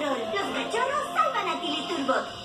Los cachorros salvan a Teleturbot.